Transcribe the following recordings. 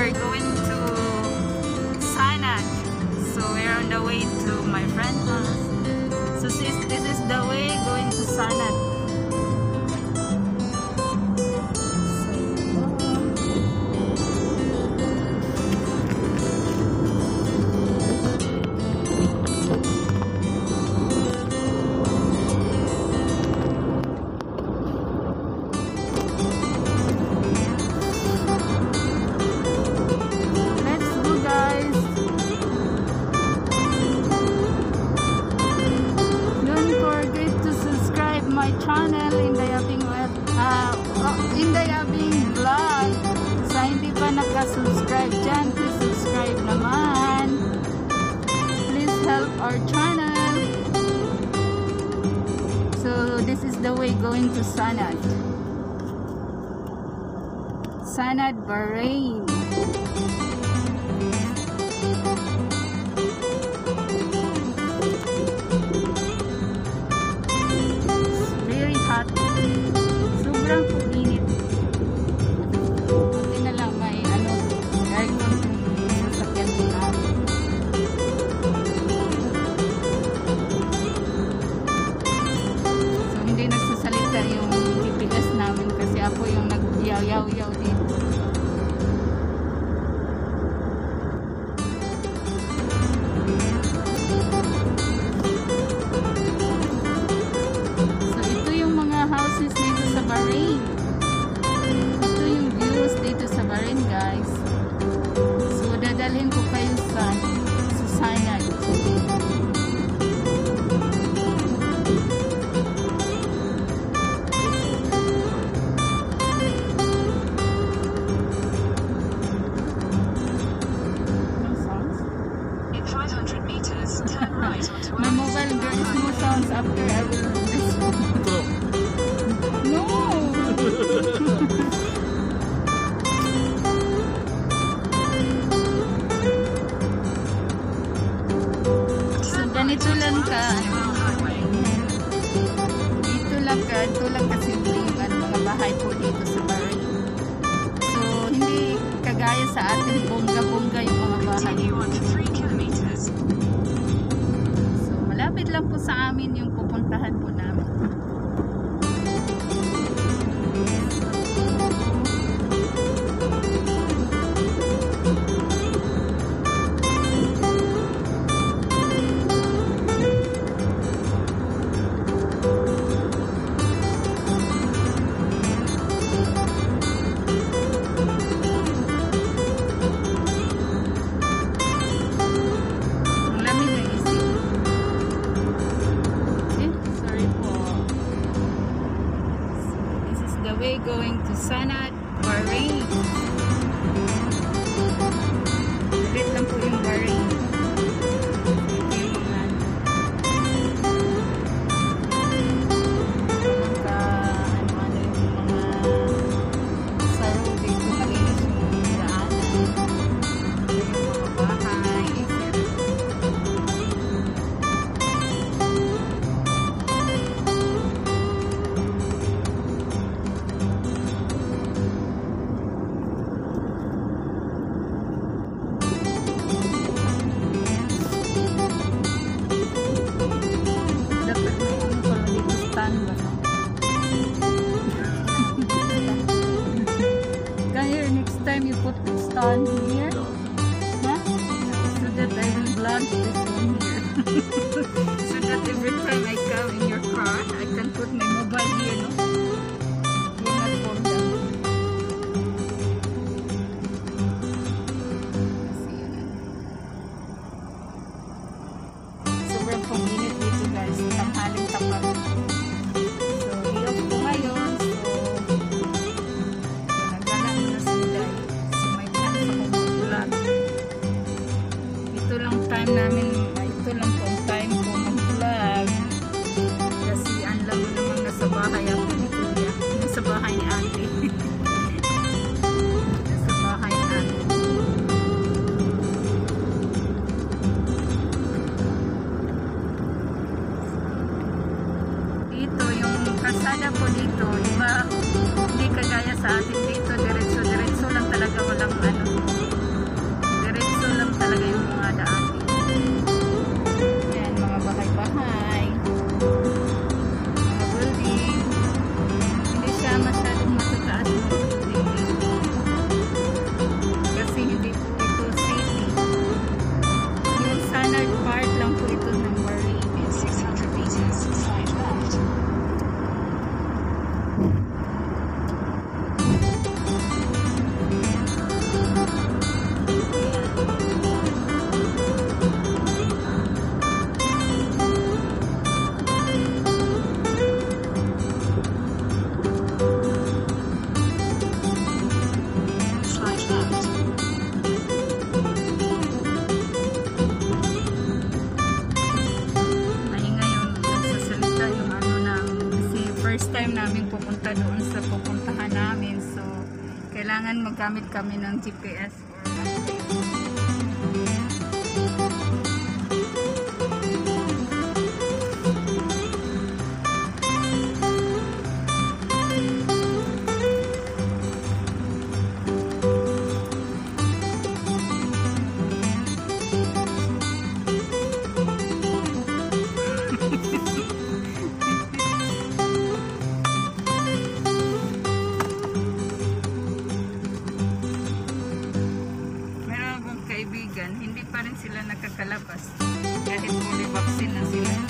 we're going to Sanac. So we're on the way to my friend's house. So this, this is the way going to Sanac. So this is the way going to Sanad. Sanad, Bahrain. po sa amin yung pupuntahan po namin. time you put the stand here, huh? so that I will blend this one here. so that every time I come gumamit kami ng GPS pa rin sila nagkakalabas. Kahit fully vaccine na sila.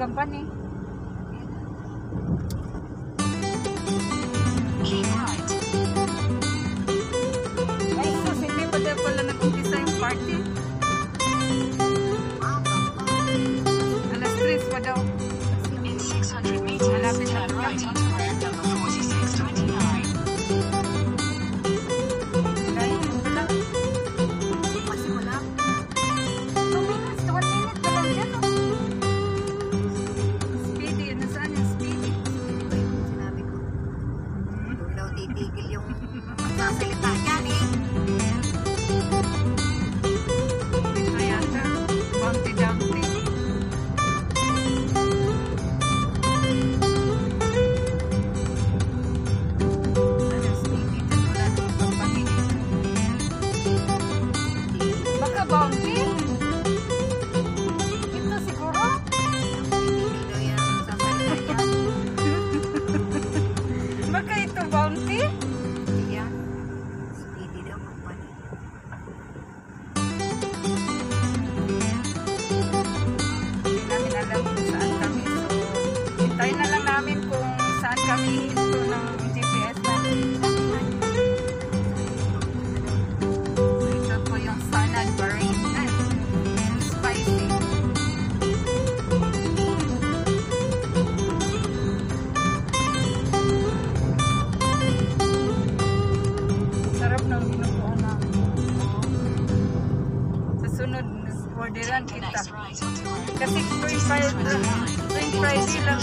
company. sunod orderan kita. Kasi free Friday, free Friday lang.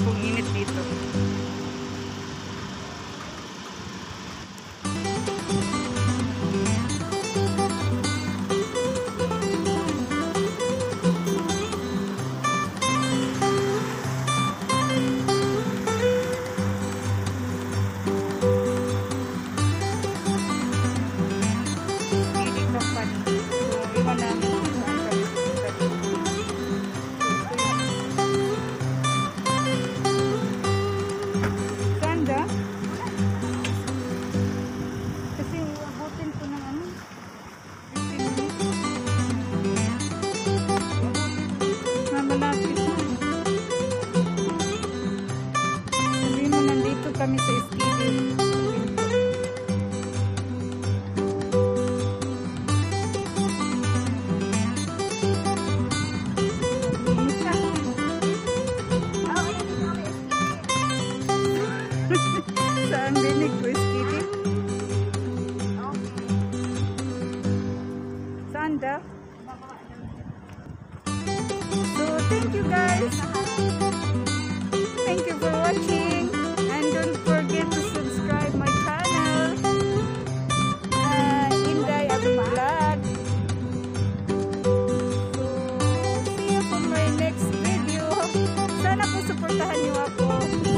Kung init. Thank you guys. Thank you for watching. And don't forget to subscribe my channel. And Inday Abang Vlog. So, see you from my next video. Sana po supportahan niyo ako.